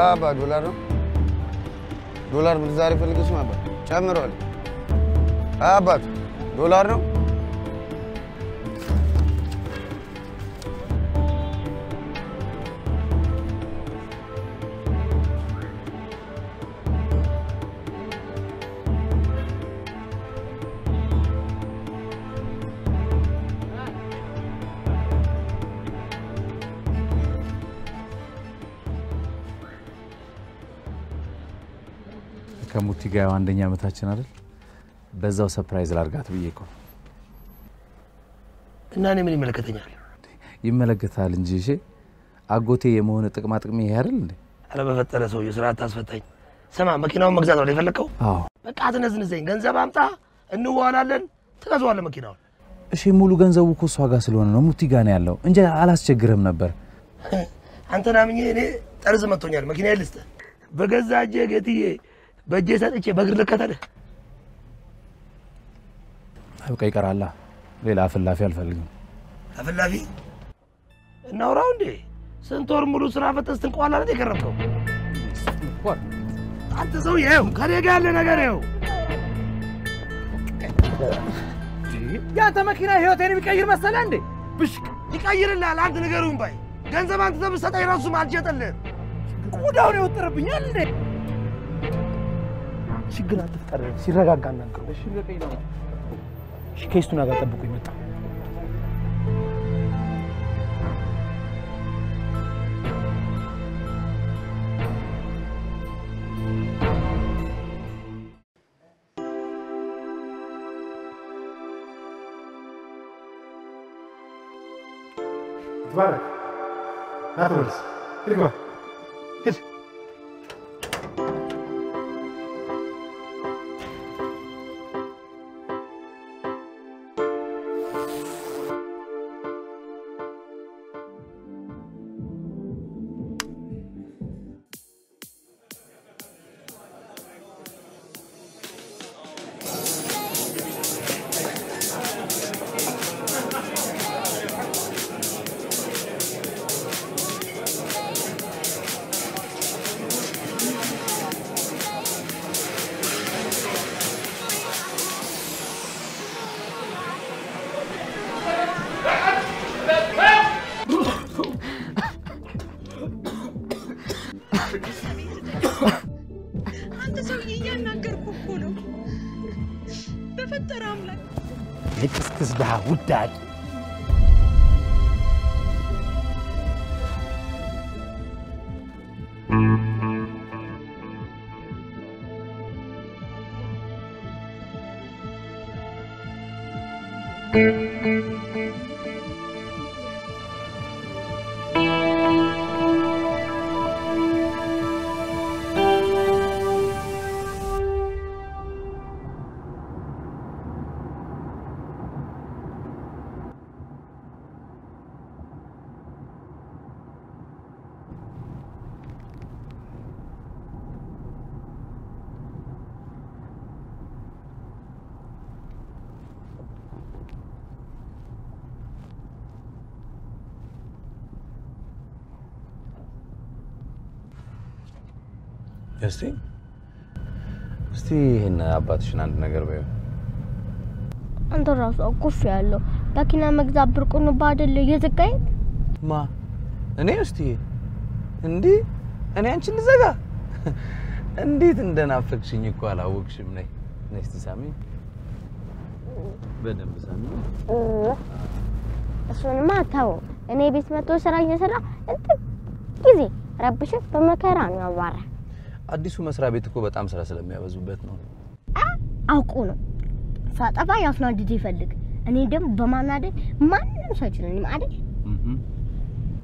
አባ ዶላር ነው ዶላር ምንዛሬ ፈልገሽ አባት ጨምሯል። አባት ዶላር ነው ከሙቲ ጋር አንደኛ ዓመታችን አይደል? በዛው surprise ላርጋት ብዬ እኮ እና እኔ ምን ይመለከተኛል? ይመለከታል እንጂ እሺ። አጎቴ የመሆን ጥቅማ ጥቅሜ ይሄ አይደል እንዴ? አረ በፈጠረህ ሰውዬ ስራ አታስፈታኝ። ስማ መኪናውን መግዛት ነው የፈለግከው? አዎ። በቃ አትነዝንዘኝ። ገንዘብ አምጣ፣ እንዋዋላለን፣ ትገዛዋለህ መኪናውን። እሺ ሙሉ ገንዘቡ እኮ እሷ ጋር ስለሆነ ነው ሙቲ ጋር ነው ያለው እንጂ አላስቸግርም ነበር። አንተን አምኜ እኔ ጠርዝ መጥቶኛል። መኪና ልስጥህ በገዛ እጄ ጌትዬ፣ በእጄ ሰጥቼ በእግር ልከተልህ። በቃ ይቀራላ። ሌላ አፍላፊ አልፈልግም። አፍላፊ እናውራው እንዴ? ስንት ወር ሙሉ ስራ ፈተህ ስትንቋላለት የከረምከው አንተ ሰው ይኸው ከኔ ጋር ያለ ነገር ይኸው ያንተ መኪና ህይወቴን የሚቀይር መሰለ እንዴ? ብሽቅ ይቀይርልሃል። አንተ ንገሩን ባይ ገንዘብ አንተ ተብሰጠኝ ራሱም አልሸጠልህም። ቆዳውን የወጠረብኛል እንዴ? ችግር አትፍጠር። ሲረጋጋ እናግሩ። እሺ ልቀኝ ነው። እሺ ከይስቱና ጋር ጠብቁ ይመጣ ትባረክ ና ተመለስ። ሂድ ግባ ሂድ። እስቲ እስቲ ይህን አባትሽን አንድ ነገር በይው። አንተ ራሱ አኩፍ ያለው መኪና መግዛት ብርቅ ነው ባደለ እየዘጋኝ ማ እኔ እስቲ እንዲህ እኔ አንቺን ልዘጋ እንዴት እንደናፈቅሽኝ እኮ አላወቅሽም። ነይ ነይ እስቲ ሳሚ፣ በደንብ ሳሚ። እሱንማ ተው። እኔ ቤት መጥቶ ስራ እየሰራ እንትን ጊዜ ረብሽ በመከራ ነው ያባራ አዲሱ መስሪያ ቤት እኮ በጣም ስራ ስለሚያበዙበት ነው። አውቁ ነው ሳጠፋ ያስናድድ ይፈልግ እኔ ደግሞ በማናደድ ማንም ሰው አይችልም አይደል?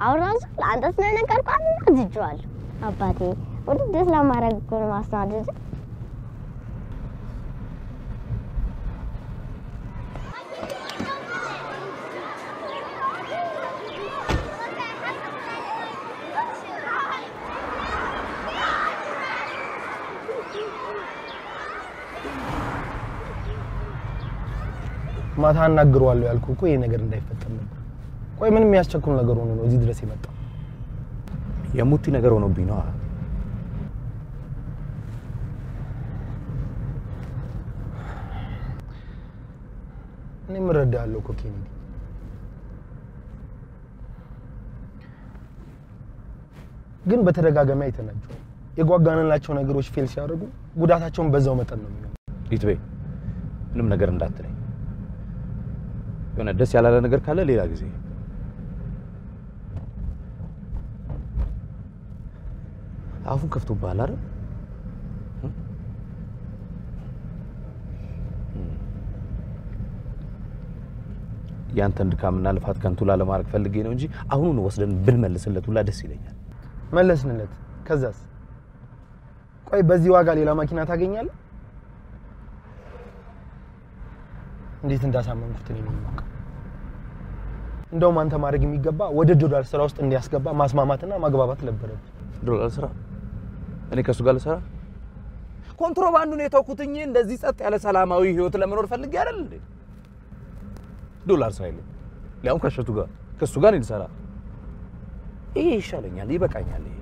አሁን ራሱ ለአንተ ስለነገርኩህ አናድጄዋለሁ። አባቴ ውድድር ለማድረግ እኮ ነው ማስናደድ። ማታ አናግረዋለሁ ያልኩ እኮ ይሄ ነገር እንዳይፈጠር ነበር። ቆይ ምን የሚያስቸኩል ነገር ሆኖ ነው እዚህ ድረስ የመጣው? የሙቲ ነገር ሆኖብኝ ነው። እኔ እረዳለሁ እኮ ኬኔዲ። ግን በተደጋጋሚ አይተናቸው የጓጋንላቸው ነገሮች ፌል ሲያደርጉ ጉዳታቸውን በዛው መጠን ነው ሊትቤ ምንም ነገር እንዳትለኝ። የሆነ ደስ ያላለ ነገር ካለ ሌላ ጊዜ አፉን ከፍቶብሃል አይደል? ያንተን ድካምና ልፋት ከንቱ ላለማድረግ ፈልጌ ነው እንጂ አሁኑን ወስደን ብንመልስለት ሁላ ደስ ይለኛል። መለስንለት። ከዛስ? ቆይ በዚህ ዋጋ ሌላ መኪና ታገኛለህ? እንዴት እንዳሳመንኩት እኔ ነኝ የማውቀው። እንደውም አንተ ማድረግ የሚገባ ወደ ዶላር ስራ ውስጥ እንዲያስገባ ማስማማትና ማግባባት ነበረብህ። ዶላር ስራ እኔ ከእሱ ጋር ልሰራ ኮንትሮባንዱን የተውኩትኝ እንደዚህ ጸጥ ያለ ሰላማዊ ህይወት ለመኖር ፈልጌ አይደል እንዴ? ዶላር ስራ የለም ሊያውም ከእሸቱ ጋር ከእሱ ጋር እኔ ልሰራ። ይሄ ይሻለኛል፣ ይበቃኛል። ይሄ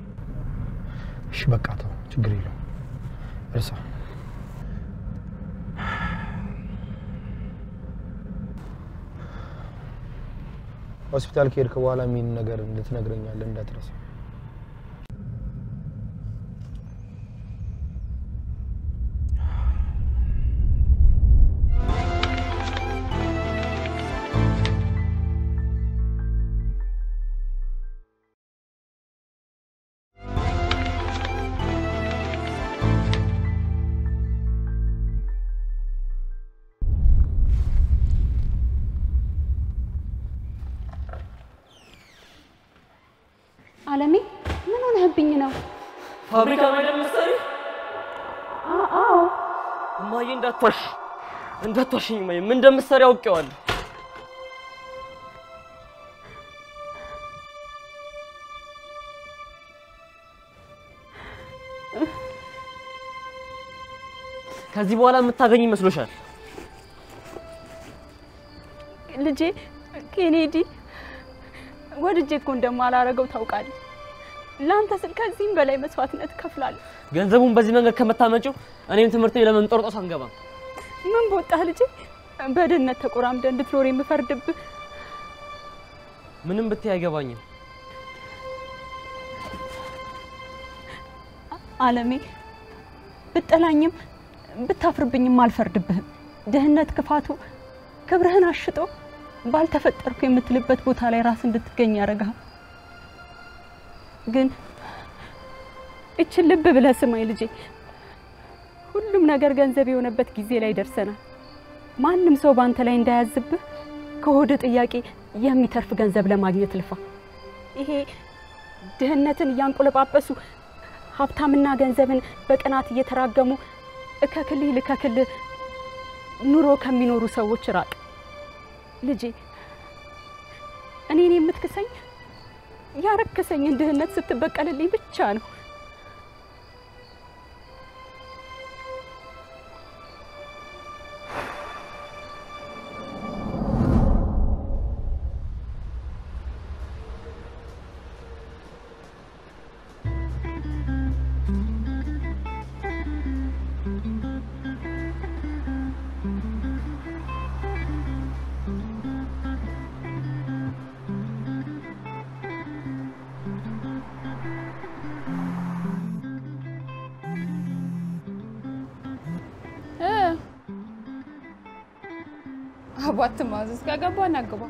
እሺ በቃ ተው፣ ችግር የለውም እርሳ። ሆስፒታል ከሄድክ በኋላ የሚን ነገር እንድትነግረኛለህ እንዳትረሳ። እንዳትዋሽኝ እማዬ፣ ምን እንደምትሰሪ አውቄዋለሁ። ከዚህ በኋላ የምታገኝ ይመስሎሻል? ልጄ ኬኔዲ ወድጄ እኮ እንደማላረገው ታውቃለህ። ለአንተ ስል ከዚህም በላይ መስዋዕትነት እከፍላለሁ። ገንዘቡን በዚህ መንገድ ከምታመጪው እኔም ትምህርት ቤት ለመንጦርጦስ አንገባም። ምን በወጣህ ልጄ፣ በድህነት ተቆራምደ እንድትኖር የምፈርድብህ ምንም ብትይ አይገባኝም። አለሜ። ብጠላኝም ብታፍርብኝም አልፈርድብህም። ድህነት ክፋቱ ክብርህን አሽጦ ባልተፈጠርኩ የምትልበት ቦታ ላይ ራስ እንድትገኝ ያደርግሃል። ግን እችን ልብ ብለህ ስማኝ ልጄ፣ ሁሉም ነገር ገንዘብ የሆነበት ጊዜ ላይ ደርሰናል። ማንም ሰው ባንተ ላይ እንዳያዝብህ ከሆድ ጥያቄ የሚተርፍ ገንዘብ ለማግኘት ልፋ። ይሄ ድህነትን እያንቆለጳጰሱ ሀብታምና ገንዘብን በቅናት እየተራገሙ እከክልህ ልከክልህ ኑሮ ከሚኖሩ ሰዎች ራቅ ልጄ። እኔን የምትክሰኝ ያረከሰኝን ድህነት ስትበቀልልኝ ብቻ ነው። አባት ማዘዝ ከገባ እናግባ።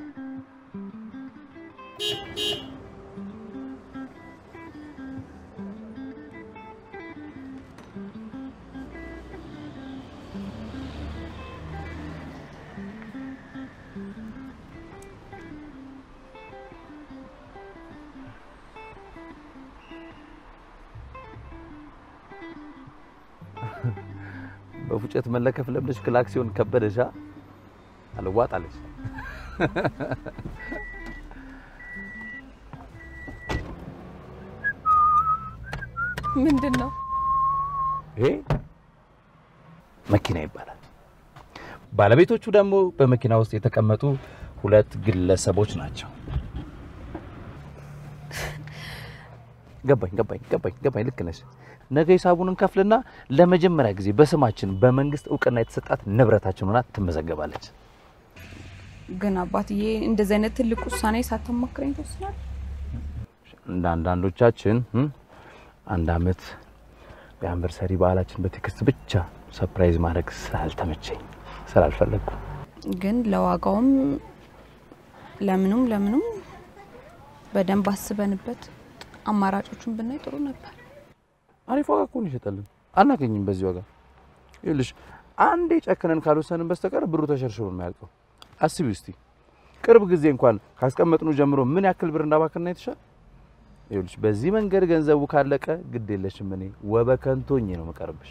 በፉጨት መለከፍ ለምደሽ ክላክሲዮን ከበደሻ አልዋጣለች። ምንድን ነው? ይሄ መኪና ይባላል። ባለቤቶቹ ደግሞ በመኪና ውስጥ የተቀመጡ ሁለት ግለሰቦች ናቸው። ገባኝ ገባኝ ገባኝ ገባኝ። ልክ ነሽ። ነገ ሂሳቡን እንከፍልና ለመጀመሪያ ጊዜ በስማችን በመንግስት እውቅና የተሰጣት ንብረታችን ሆና ትመዘገባለች። ግን አባትዬ እንደዚህ አይነት ትልቅ ውሳኔ ሳታማክረኝ ትወስናለህ? እንደ አንዳንዶቻችን አንድ አመት የ anniversary በዓላችን በ text ብቻ surprise ማድረግ ስላልተመቸኝ ስላልፈለግኩ ግን ለዋጋውም ለምኑም ለምኑም በደንብ አስበንበት አማራጮቹን ብናይ ጥሩ ነበር። አሪፍ ዋጋ እኮ ነው ይሸጠልን። አናገኝም በዚህ ዋጋ። ይኸውልሽ አንዴ ጨክነን ካልወሰንን በስተቀር ብሩ ተሸርሽሮ ነው የሚያልቀው። አስቢ እስቲ ቅርብ ጊዜ እንኳን ካስቀመጥኑ ጀምሮ ምን ያክል ብር እንዳባከና የተሻለ። ይኸውልሽ በዚህ መንገድ ገንዘቡ ካለቀ ግድ የለሽም እኔ ወበከንቶኝ ነው መቀርብሽ።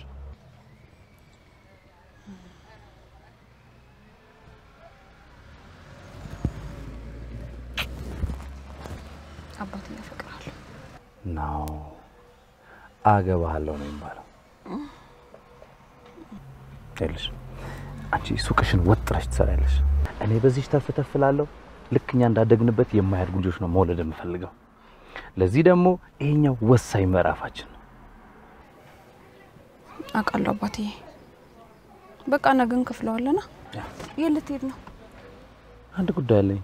አባትዬ አፈቅርሃለሁ። ናው አገባሃለሁ ነው የሚባለው። ይኸውልሽ አንቺ ሱቅሽን ወጥረሽ ትሰሪያለሽ፣ እኔ በዚህ ተፍ ተፍ ልክ እኛ እንዳደግንበት የማያድጉ ልጆች ነው መውለድ የምፈልገው። ለዚህ ደግሞ ይሄኛው ወሳኝ ምዕራፋችን ነው። አውቃለሁ አባትዬ። በቃ ነገ እንከፍለዋለና። የት ልትሄድ ነው? አንድ ጉዳይ አለኝ።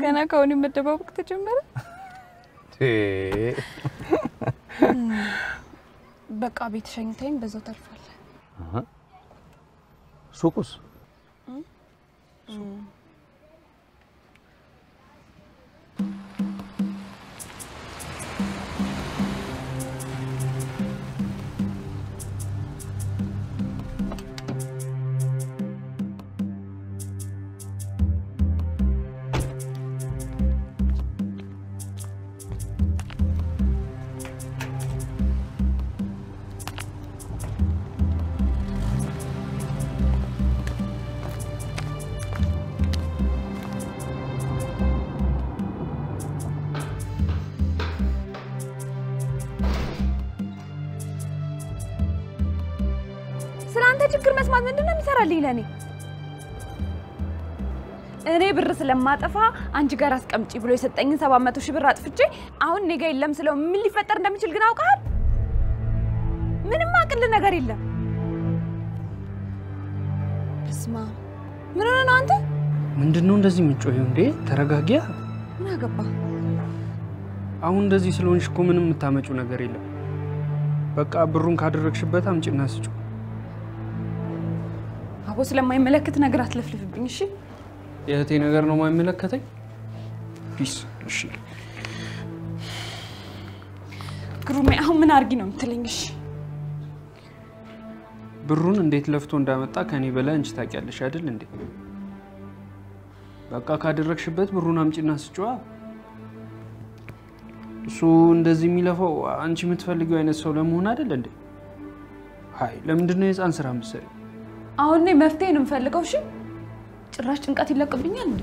ገና ከአሁኑ መደባበቅ ተጀመረ። በቃ ቤት ሸኝተኝ በዛው ታልፋለህ። አሀ። ሱቁስ መስማት ምንድን ነው የሚሰራልኝ ለእኔ? እኔ ብር ስለማጠፋ አንቺ ጋር አስቀምጪ ብሎ የሰጠኝን ሰባት መቶ ሺህ ብር አጥፍቼ አሁን እኔ ጋ የለም ስለው ምን ሊፈጠር እንደሚችል ግን አውቃል? ምንም አቅል ነገር የለም። በስማ ምን ሆነ ነው አንተ? ምንድን ነው እንደዚህ የምትጮሂው እንዴ? ተረጋጊያ። ምን አገባ? አሁን እንደዚህ ስለሆንሽ እኮ ምንም የምታመጪው ነገር የለም። በቃ ብሩን ካደረግሽበት አምጪና ስጩ። አቦ ስለማይመለከት ነገር አትለፍልፍብኝ እሺ? የእህቴ ነገር ነው የማይመለከተኝ። ፒስ። እሺ ግሩሜ አሁን ምን አርጊ ነው የምትለኝ? እሺ ብሩን እንዴት ለፍቶ እንዳመጣ ከኔ በላይ አንቺ ታውቂያለሽ አይደል እንዴ? በቃ ካደረግሽበት ብሩን አምጪና ስጪዋ። እሱ እንደዚህ የሚለፋው አንቺ የምትፈልጊው አይነት ሰው ለመሆን አይደል እንዴ? ሀይ ለምንድን ነው የህፃን ስራ የምትሰሪው? አሁን እኔ መፍትሄ ነው የምፈልገው። እሺ ጭራሽ ጭንቀት ይለቅብኛል እንዴ?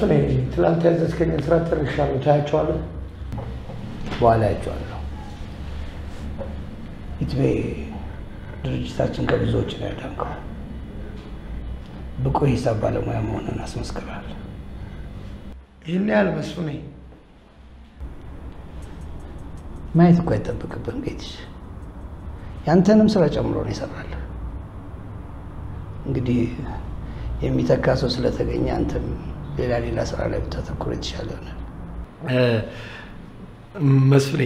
ኡፍ። መስፍኔ ትላንት ያዘዝከኝን ስራ ጨርሻለሁ። ታያቸዋለህ? በኋላ ያቸዋለሁ። ኢትቤ ድርጅታችን ከብዙዎች ነው ያዳንከው። ብቁ ሂሳብ ባለሙያ መሆንን አስመስክራል። ይህን ያህል መስፍኔ ማየት እኮ አይጠበቅብህም ጌትሽ። ያንተንም ስራ ጨምሮ ነው ይሰራል። እንግዲህ የሚተካ ሰው ስለተገኘ አንተም ሌላ ሌላ ስራ ላይ ብታተኩር የተሻለ ይሆናል። መስፍኔ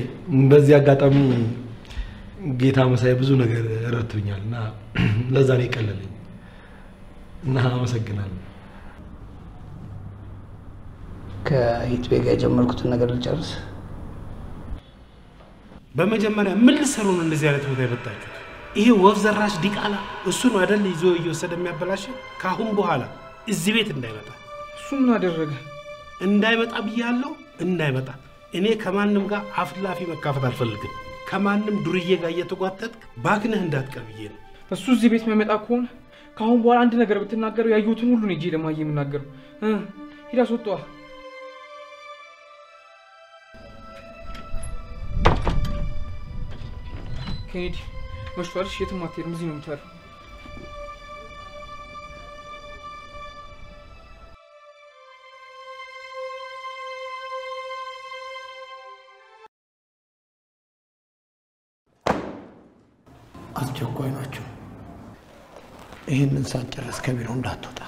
በዚህ አጋጣሚ ጌታ መሳይ ብዙ ነገር ረድቶኛል እና ለዛ ነው የቀለለኝ እና አመሰግናለሁ። ከኢትቤ ጋር የጀመርኩትን ነገር ልጨርስ። በመጀመሪያ ምን ልትሰሩ ነው እንደዚህ አይነት ቦታ የመጣችሁት? ይሄ ወፍ ዘራሽ ዲቃላ እሱ ነው አይደል ይዞ እየወሰደ የሚያበላሽ። ከአሁን በኋላ እዚህ ቤት እንዳይመጣ። ምን አደረገ? እንዳይመጣ ብያለሁ፣ እንዳይመጣ። እኔ ከማንም ጋር አፍላፊ መካፈት አልፈልግም። ከማንም ዱርዬ ጋር እየተጓተት ባክነህ እንዳትቀር ብዬ ነው። እሱ እዚህ ቤት የሚያመጣ ከሆነ ከአሁን በኋላ አንድ ነገር ብትናገረው ያየሁትን ሁሉ ነው እጄ ለማየ የምናገረው። እ፣ ሂድ አስወጣዋ። ኬኔዲ መሽቷል። እሺ፣ የትም አትሄድም። እዚህ ነው የምታድረው። ይህንን ሳትጨርስ ከቢሮ እንዳትወጣ።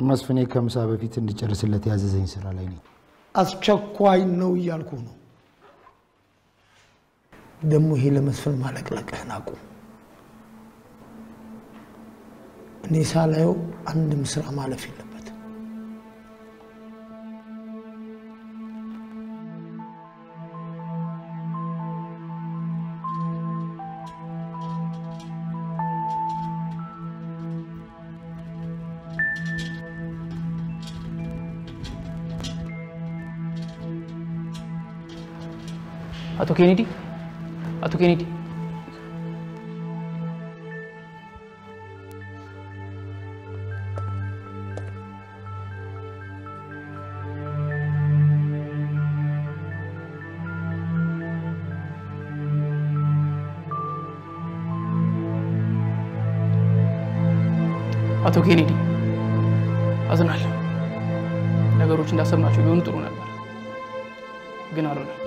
መስፍኔ ከምሳ በፊት እንዲጨርስለት ያዘዘኝ ስራ ላይ ነኝ። አስቸኳይ ነው እያልኩ ነው። ደግሞ ይሄ ለመስፍን ማለቅለቅህን አቁም። እኔ ሳላየው አንድም ስራ ማለፍ የለበትም። አቶ ኬኔዲ አቶ ኬኔዲ አቶ ኬኔዲ አዝናለሁ። ነገሮች እንዳሰብናቸው ቢሆኑ ጥሩ ነበር፣ ግን አልሆነም።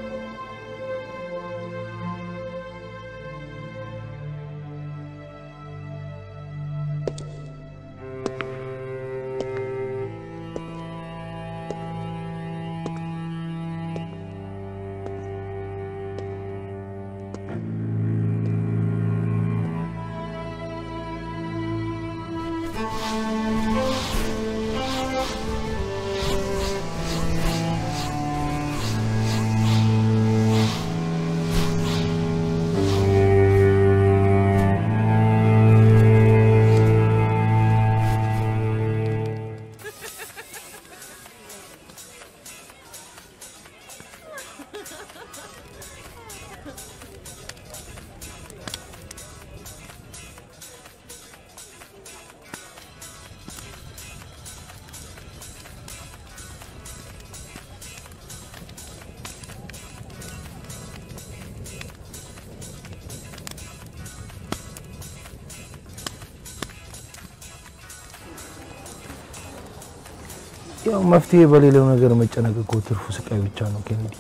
ያው መፍትሄ በሌለው ነገር መጨነቅ እኮ ትርፉ ስቃይ ብቻ ነው ኬኔዲ።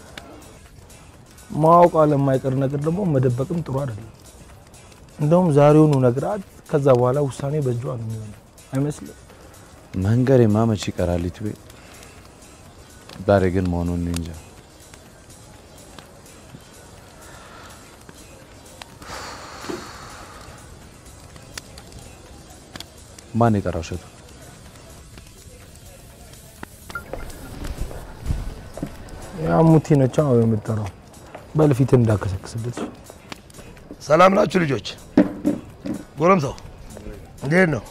ማወቋ ለማይቀር ነገር ደግሞ መደበቅም ጥሩ አይደለም። እንደውም ዛሬውኑ ነግራት፣ ከዛ በኋላ ውሳኔ በእጇ ነው የሚሆነው አይመስልም? መንገሬማ መች ይቀራል ኢትቤ። ዛሬ ግን መሆኑን እንጃ። ማን የጠራው እሸቱ? ያ ሙቲ ነች አዎ የምጠራው። በልፊት እንዳከሰክስበት ሰላም ናችሁ ልጆች? ጎረምሳው እንዴት ነው?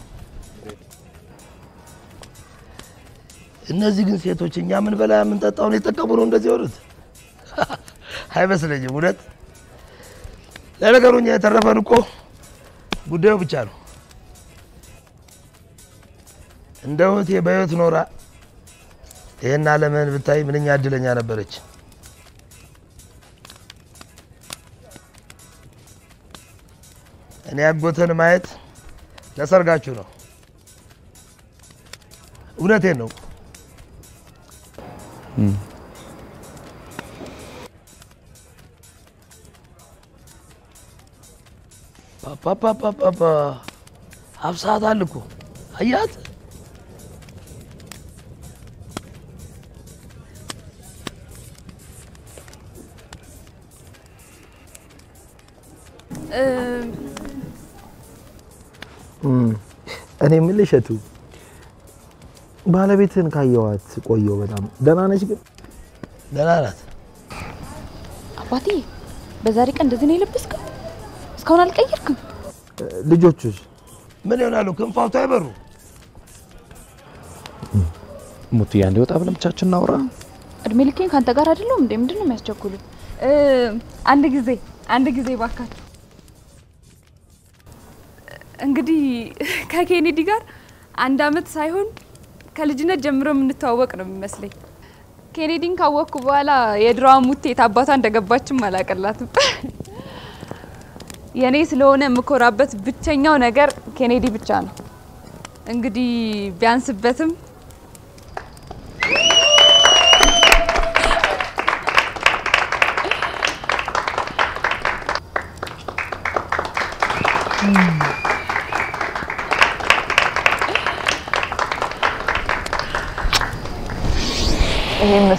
እነዚህ ግን ሴቶች እኛ ምን በላ የምንጠጣውን የጠቀሙ ነው እንደዚህ ወሩት አይመስለኝም። እውነት ለነገሩ እኛ የተረፈን እኮ ጉዳዩ ብቻ ነው። እንደ እህቴ በህይወት ኖራ ይህን ዓለምን ብታይ ምንኛ እድለኛ ነበረች። እኔ ያጎተን ማየት ለሰርጋችሁ ነው። እውነቴን ነው። ፓፓፓፓፓ ሀብሳት እኮ አያት እኔ የምልህ እሸቱ ባለቤትህን ካየኋት ቆየሁ በጣም ደህና ነች ግን ደህና ናት። አባቴ በዛሬ ቀን እንደዚህ ነው የለበስከው? እስካሁን አልቀየርክም? ልጆቹስ ምን ይሆናሉ? ክንፍ አውጥተው አይበሩ። ሙትያ እንዲወጣ ብለን ብቻችን እናውራ። እድሜ ልኬን ከአንተ ጋር አይደለሁም እንዴ? ምንድን ነው የሚያስቸኩሉት? አንድ ጊዜ አንድ ጊዜ ባካችሁ። እንግዲህ ከኬኔዲ ጋር አንድ አመት ሳይሆን ከልጅነት ጀምሮ የምንተዋወቅ ነው የሚመስለኝ። ኬኔዲን ካወቅኩ በኋላ የድሮዋ ሙቴ የት አባቷ እንደገባችም አላቀላትም። የኔ ስለሆነ የምኮራበት ብቸኛው ነገር ኬኔዲ ብቻ ነው። እንግዲህ ቢያንስበትም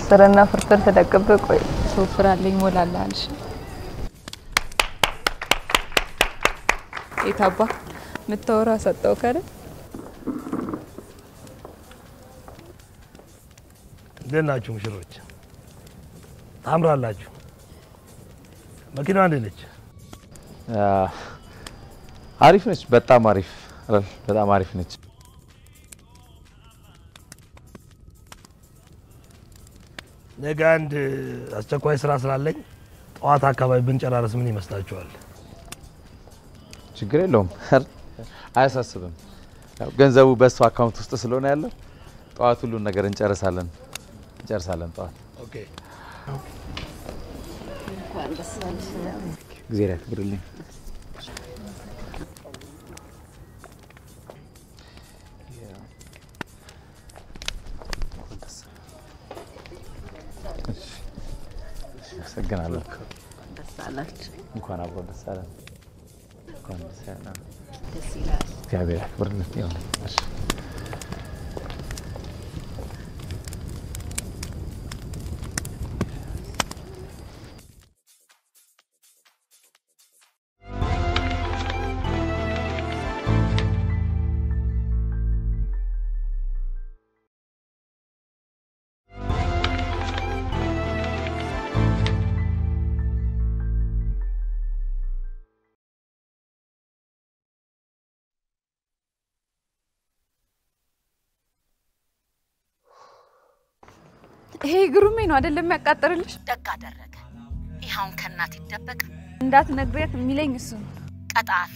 ይሄ ምስርና ፍርፍር ተደቅብህ ቆይ ሶፍር አለኝ ሞላልሃል። እሺ የታባ የምታወራ ሰጠው ከረ እንዴት ናችሁ ሙሽሮች? ታምራላችሁ። መኪናዋ እንዴት ነች? አሪፍ ነች። በጣም አሪፍ በጣም አሪፍ ነች። ነገ አንድ አስቸኳይ ስራ ስላለኝ ጠዋት አካባቢ ብንጨራረስ ምን ይመስላችኋል? ችግር የለውም፣ አያሳስብም። ገንዘቡ በሱ account ውስጥ ስለሆነ ያለው ጠዋት ሁሉን ነገር እንጨርሳለን እንጨርሳለን ጠዋት። okay እግዚአብሔር ያክብርልኝ። አመሰግናለሁ። እንኳን አብሮ ደስ አለን። እንኳን ደስ ያለን። እግዚአብሔር ያክብርልን። ይሄ ግሩሜ ነው አይደለም የሚያቃጥርልሽ? ደግ አደረገ። ይኸውን ከእናት ይደበቅ እንዳትነግሪያት የሚለኝ እሱ ነው። ቀጣፊ።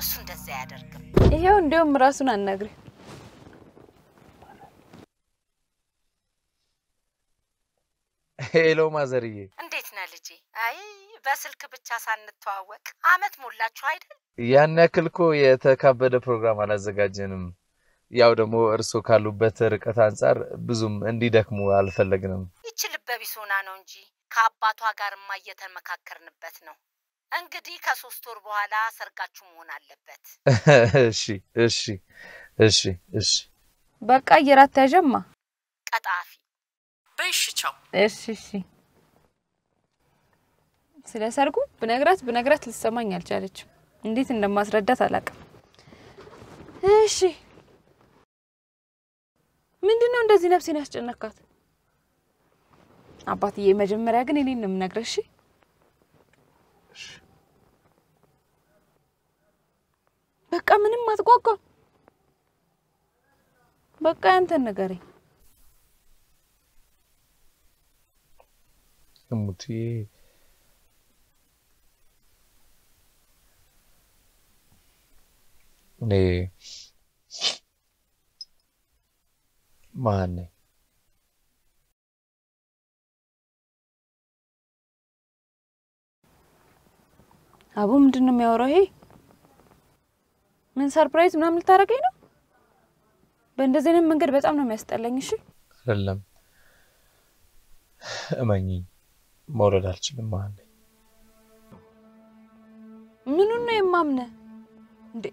እሱ እንደዚያ አያደርግም። ይሄው እንዲያውም ራሱን አናግሪ። hello mother ዬ፣ እንዴት ነህ ልጄ? አይ በስልክ ብቻ ሳንተዋወቅ አመት ሞላችሁ አይደል? ያን ያክል እኮ የተካበደ ፕሮግራም አላዘጋጀንም። ያው ደግሞ እርስዎ ካሉበት ርቀት አንጻር ብዙም እንዲደክሙ አልፈለግንም። ይቺ ልበቢስ ሆና ነው እንጂ ከአባቷ ጋርማ እየተመካከርንበት ነው። እንግዲህ ከሶስት ወር በኋላ ሰርጋችሁ መሆን አለበት። እሺ እሺ እሺ እሺ በቃ እየራት ያዠማ ቀጣፊ በይሽ ቻው። እሺ እሺ። ስለ ሰርጉ ብነግራት ብነግራት ልትሰማኝ አልቻለችም። እንዴት እንደማስረዳት አላውቅም። እሺ ምንድን ነው እንደዚህ ነፍሴን ያስጨነካት? አባትዬ መጀመሪያ ግን እኔን ነው የምነግርሽ። እሺ? በቃ ምንም አትጓጓ። በቃ ያንተን ንገረኝ። እሙትዬ እኔ ነኝ? አቦ ምንድን ነው የሚያወራው ይሄ? ምን ሰርፕራይዝ ምናምን ልታደርገኝ ነው? በእንደዚህ አይነት መንገድ በጣም ነው የሚያስጠላኝ። እሺ አይደለም፣ እመኚኝ፣ መውለድ አልችልም። ነኝ? ምኑን ነው የማምነ እንዴ?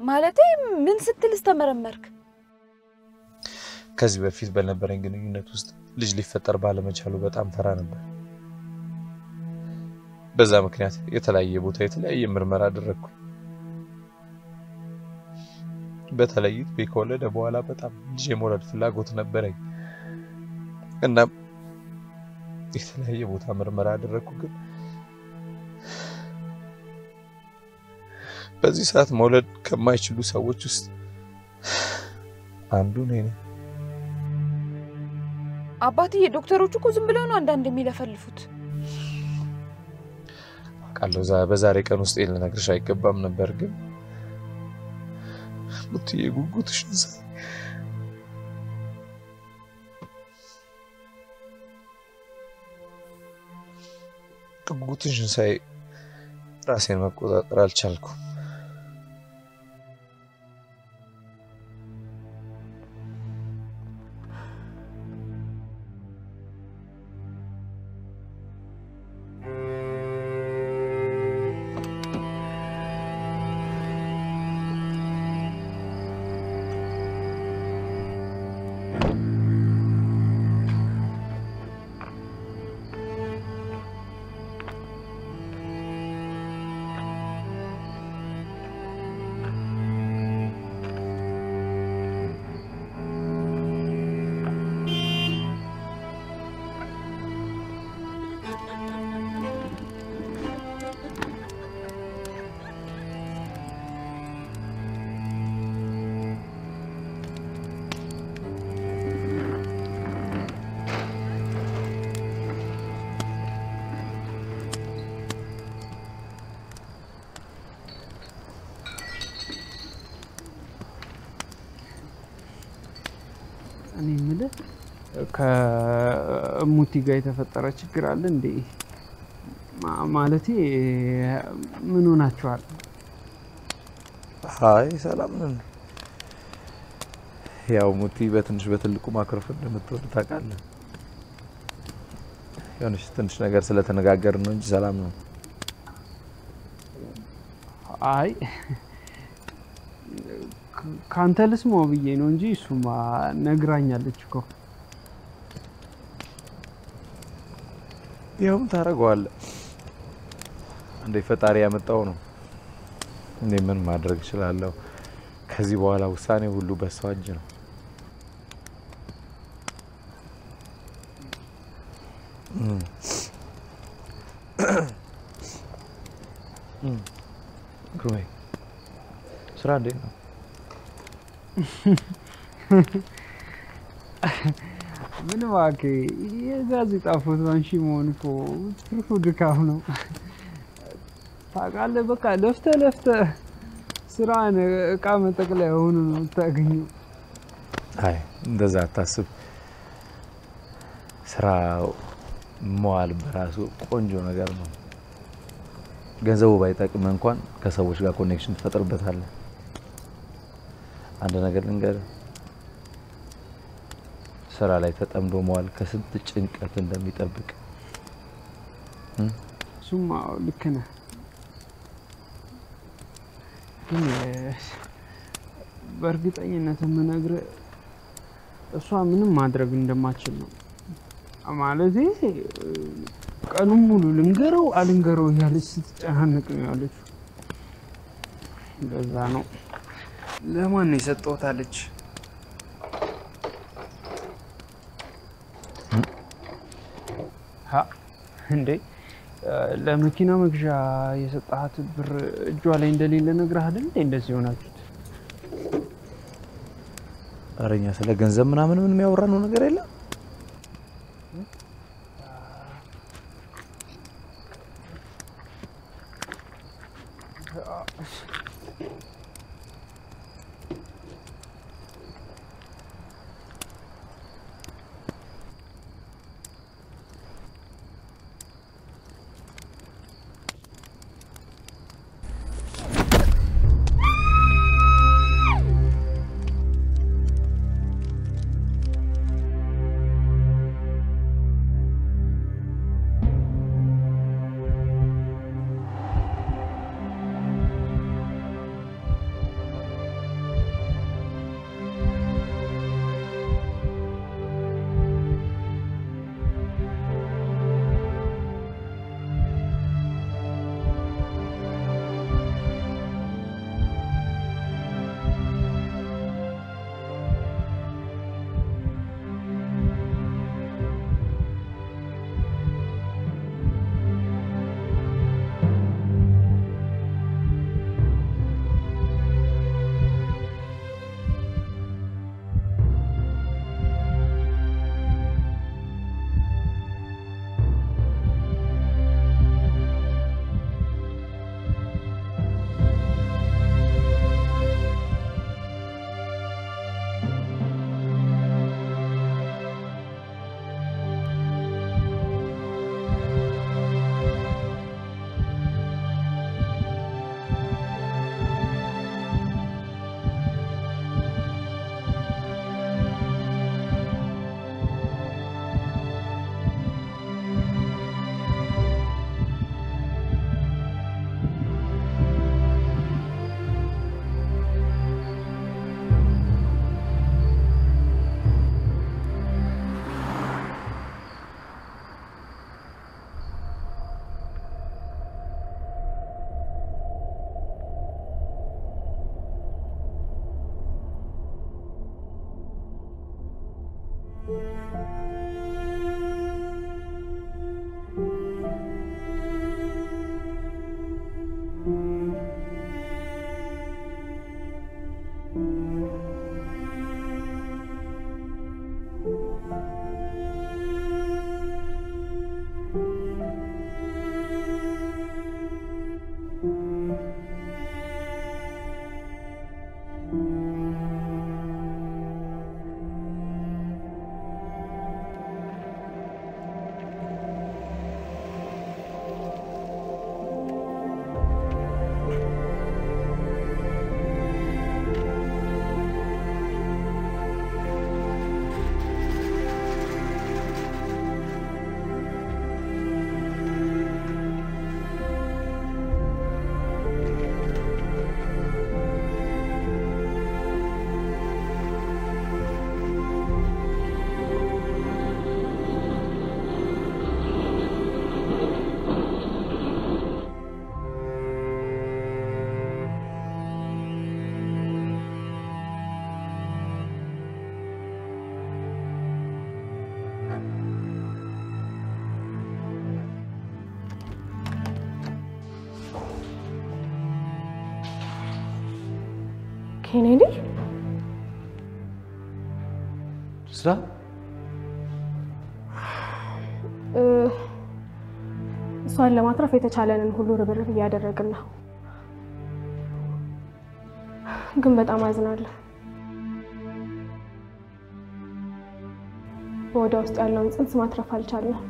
ማለቴ ምን ስትልስ ተመረመርክ? ከዚህ በፊት በነበረኝ ግንኙነት ውስጥ ልጅ ሊፈጠር ባለመቻሉ በጣም ፈራ ነበር። በዛ ምክንያት የተለያየ ቦታ የተለያየ ምርመራ አደረግኩ። በተለይ ቤ ከወለደ በኋላ በጣም ልጅ የመውለድ ፍላጎት ነበረኝ እና የተለያየ ቦታ ምርመራ አደረግኩ። ግን በዚህ ሰዓት መውለድ ከማይችሉ ሰዎች ውስጥ አንዱ ነኝ። አባትዬ፣ ዶክተሮቹ እኮ ዝም ብለው ነው አንዳንድ የሚለፈልፉት። አውቃለሁ በዛሬ ቀን ውስጥ ልነግርሽ አይገባም ነበር፣ ግን ሙትዬ ጉጉትሽን ጉጉትሽን ሳይ ራሴን መቆጣጠር አልቻልኩም። ከሙቲ ጋር የተፈጠረ ችግር አለ እንዴ? ማለቴ ምን ሆናችኋል? አይ ሰላም ነን። ያው ሙቲ በትንሽ በትልቁ ማክረፍ እንደምትወድ ታውቃለህ። የሆነች ትንሽ ነገር ስለተነጋገርን ነው እንጂ ሰላም ነው። አይ ካንተ ልስማው ብዬ ነው እንጂ እሱማ ነግራኛለች እኮ። ይኸውም ታደርገዋለህ። እንደ ፈጣሪ ያመጣው ነው። እኔ ምን ማድረግ እችላለሁ? ከዚህ በኋላ ውሳኔ ሁሉ በሷ እጅ ነው። ግሩሜ ስራ እንዴት ነው? ምን እባክህ የጋዜጣ ፎቶ አንሺ መሆን እኮ ትርፉ ድካም ነው። ታውቃለህ፣ በቃ ለፍተህ ለፍተህ ስራን እቃ መጠቅለያ ሆኖ ነው የምታገኘው። አይ እንደዛ አታስብ። ስራ መዋል በራሱ ቆንጆ ነገር ነው። ገንዘቡ ባይጠቅም እንኳን ከሰዎች ጋር connection ትፈጥርበታለህ። አንድ ነገር ልንገርህ፣ ስራ ላይ ተጠምዶ መዋል ከስንት ጭንቀት እንደሚጠብቅ? እሱማ ልክ ነህ፣ ግን በእርግጠኝነት የምነግርህ እሷ ምንም ማድረግ እንደማትችል ነው። ማለቴ ቀኑን ሙሉ ልንገረው አልንገረው እያለች ስትጨናነቅ ነው ያለችው። እንደዛ ነው። ለማን ነው የሰጠሁት አለች። እንዴ ለመኪና መግዣ የሰጣሃት ብር እጇ ላይ እንደሌለ ነግረሃል እንዴ? እንደዚህ ሆናችሁት? ኧረ እኛ ስለ ገንዘብ ምናምን ምንም ያወራነው ነገር የለም። እሷን ለማትረፍ የተቻለንን ሁሉ ርብርብ እያደረግን ነው። ግን በጣም አዝናለሁ። በወደ ውስጥ ያለውን ጽንስ ማትረፍ አልቻልንም።